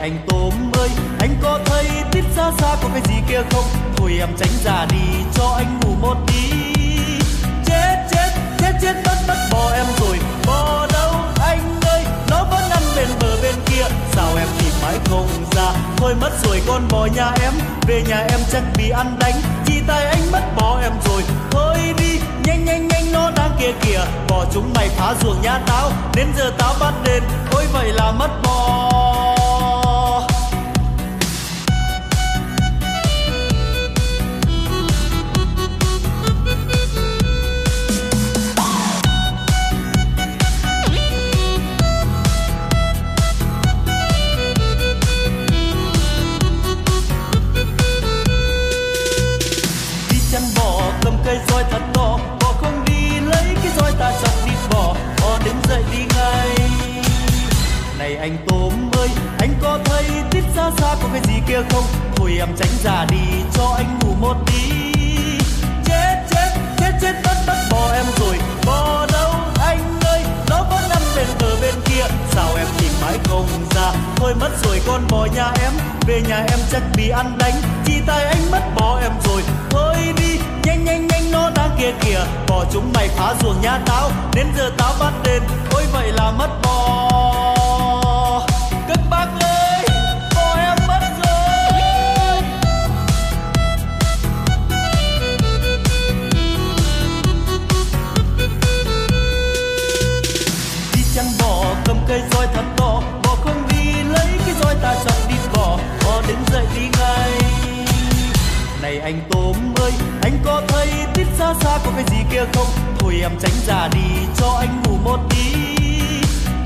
anh tôm ơi. Anh có thấy tít xa xa có cái gì kia không? Thôi em tránh ra đi, cho anh ngủ một tí. Chết chết chết chết, mất mất bò em rồi. Bò đâu anh ơi? Nó vẫn ăn bên bờ bên kia. Sao em tìm mãi không ra? Thôi mất rồi, con bò nhà em. Về nhà em chắc bị ăn đánh. Chỉ tay anh mất bò em rồi. Thôi đi, nhanh nhanh nhanh, nó đang kia kìa. Bò chúng mày phá ruộng nhà tao. Đến giờ tao bắt đền. Ôi, vậy là mất bò. Anh tôm ơi. Anh có thấy tít xa xa có cái gì kia không? Thôi em tránh ra đi, cho anh ngủ một tí. Chết chết chết chết mất mất bò em rồi. Bò đâu anh ơi? Nó vẫn nằm bên bờ bên kia. Sao em tìm mãi không ra? Thôi mất rồi, con bò nhà em. Về nhà em chắc bị ăn đánh. Chỉ tay anh mất bò em rồi. Thôi đi, nhanh nhanh nhanh, nó đang kia kìa. Bò chúng mày phá ruộng nhà tao. Đến giờ tao bắt đền. Ôi, vậy là mất bò. Cây roi thật to bò không đi, lấy cái roi ta chọn đi bò bò đến dậy đi ngay. Này anh tôm ơi, anh có thấy tít xa xa có cái gì kia không? Thôi em tránh ra đi, cho anh ngủ một tí.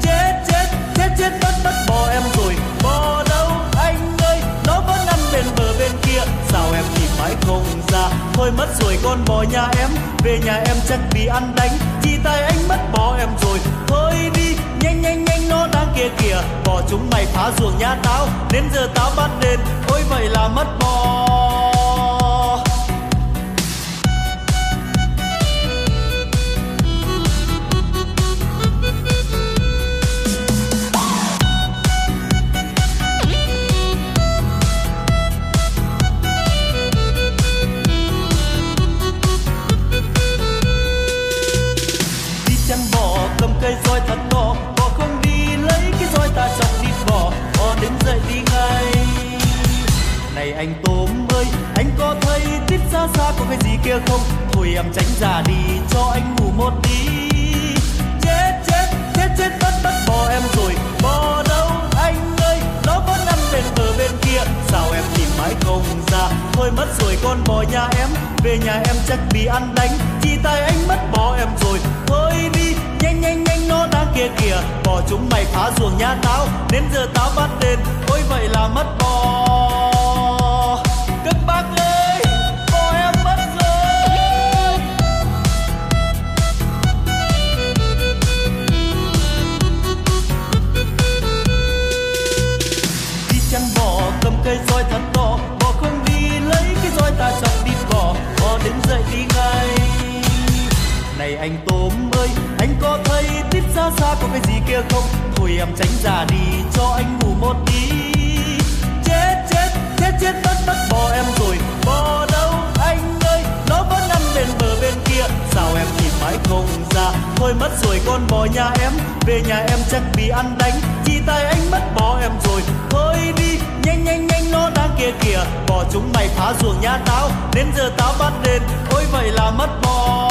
Chết chết chết chết, mất mất bò em rồi. Bò đâu anh ơi, nó vẫn ăn bên bờ bên kia. Sao em tìm mãi không ra? Thôi mất rồi, con bò nhà em. Về nhà em chắc bị ăn đánh. Chỉ tay anh mất bò em rồi. Thôi đi, nhanh nhanh nhanh kia kìa. Bò chúng mày phá ruộng nhà tao đến giờ tao bắt đền ôi vậy là mất bò. Anh tôm ơi. Anh có thấy tít xa xa có cái gì kia không? Thôi em tránh ra đi, cho anh ngủ một tí. Chết chết chết chết mất mất bò em rồi. Bò đâu anh ơi? Nó vẫn ăn bên bờ bên kia. Sao em tìm mãi không ra? Thôi mất rồi, con bò nhà em. Về nhà em chắc bị ăn đánh. Chỉ tay anh mất bò em rồi. Thôi đi, nhanh nhanh nhanh, nó đang kia kìa. Bò chúng mày phá ruộng nhà tao. Đến giờ tao bắt đền. Ôi, vậy là mất bò. Anh tôm ơi, anh có thấy tít xa xa có cái gì kia không? Thôi em tránh ra đi, cho anh ngủ một tí. Chết chết chết chết mất mất bò em rồi. Bò đâu, anh ơi? Nó vẫn nằm bên bờ bên kia. Sao em tìm mãi không ra? Thôi mất rồi, con bò nhà em. Về nhà em chắc bị ăn đánh. Chỉ tay anh mất bò em rồi. Thôi đi, nhanh nhanh nhanh, nó đang kia kìa. Bò chúng mày phá ruộng nhà tao, đến giờ tao bắt đền. Ôi, vậy là mất bò.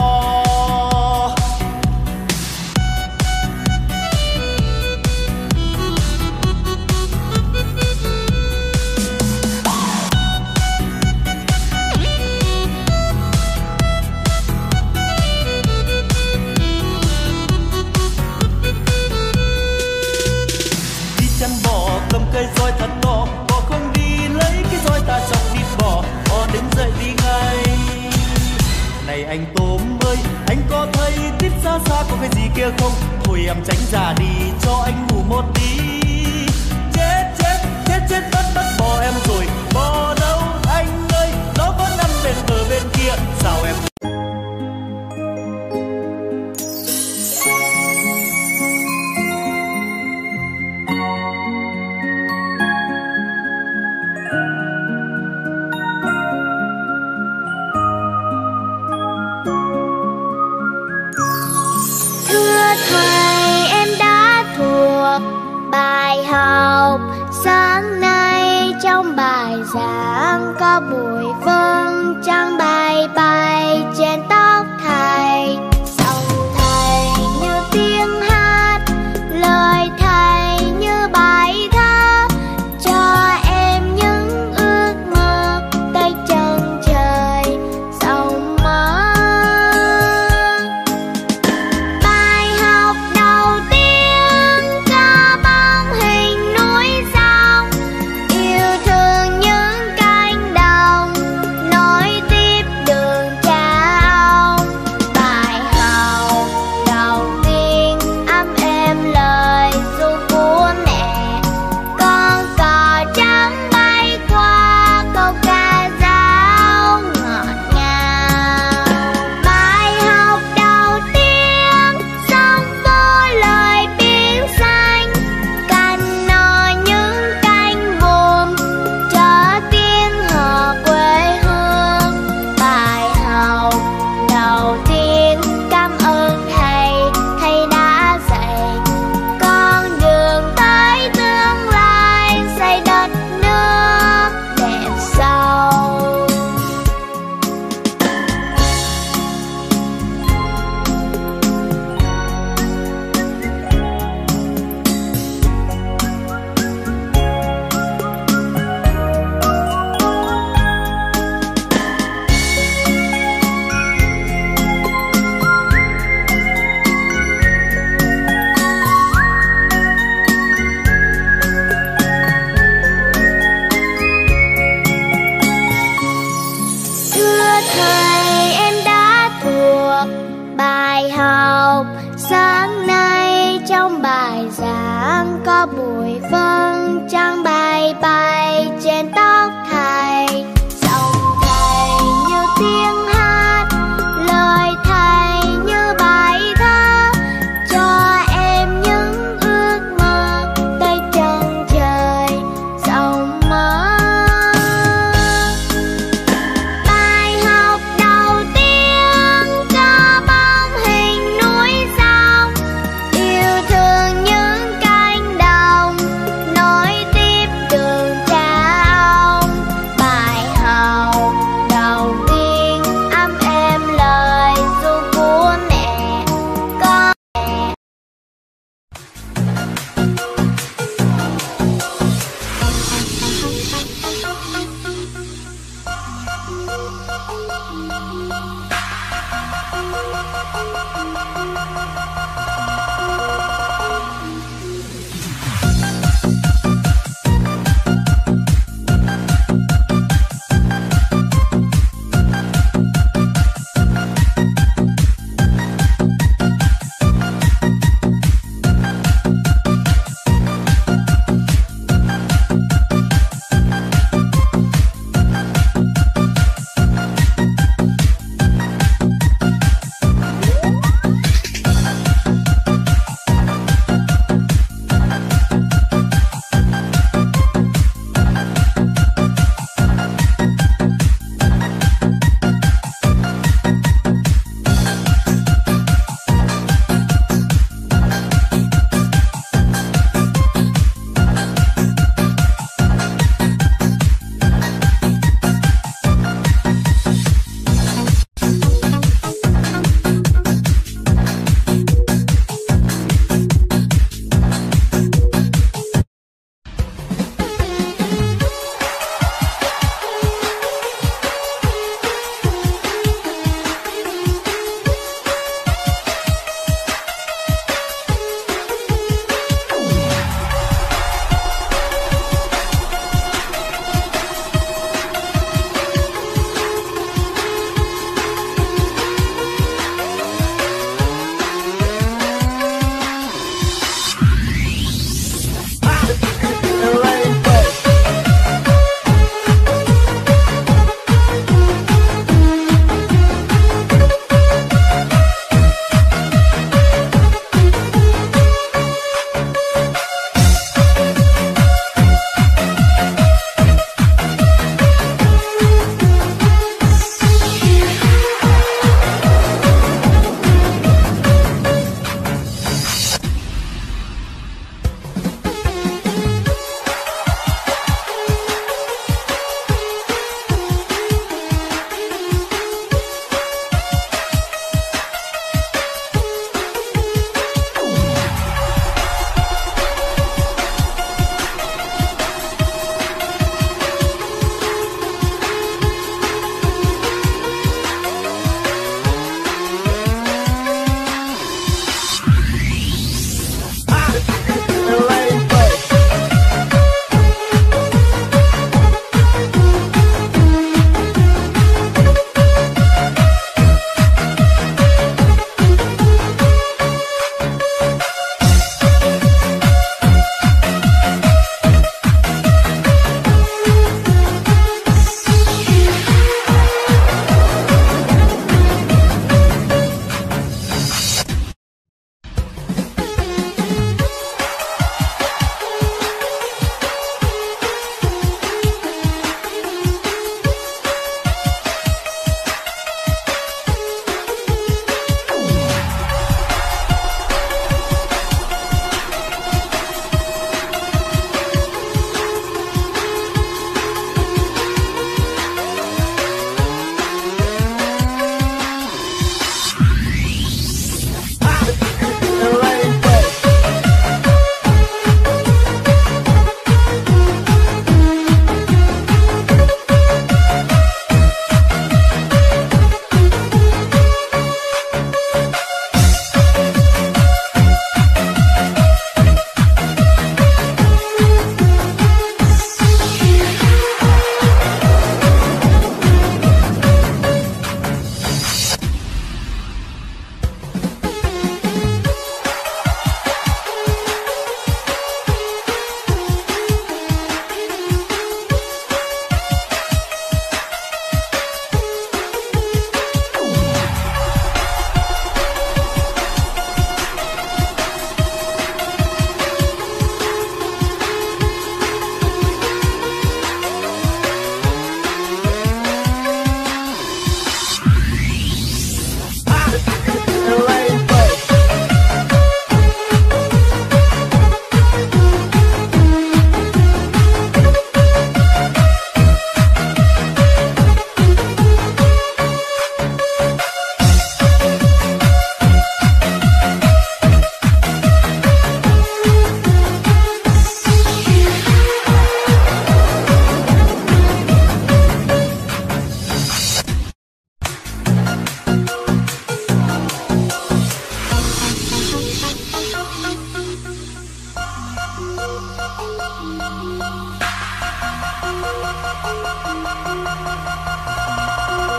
Thank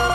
you.